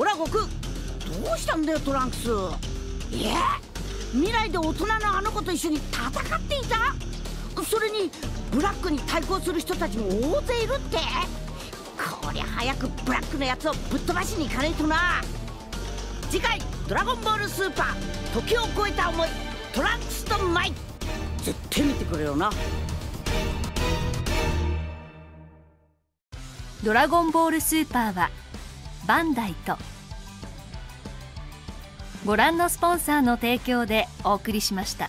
オラ悟空どうしたんだよトランクス。え？未来で大人のあの子と一緒に戦っていた？それにブラックに対抗する人たちも大勢いるって？こりゃ早くブラックのやつをぶっ飛ばしに行かないとな。次回「ドラゴンボールスーパー時を超えた思いトランクスとマイ」絶対見てくれよな。ドラゴンボールスーパーはバンダイとご覧のスポンサーの提供でお送りしました。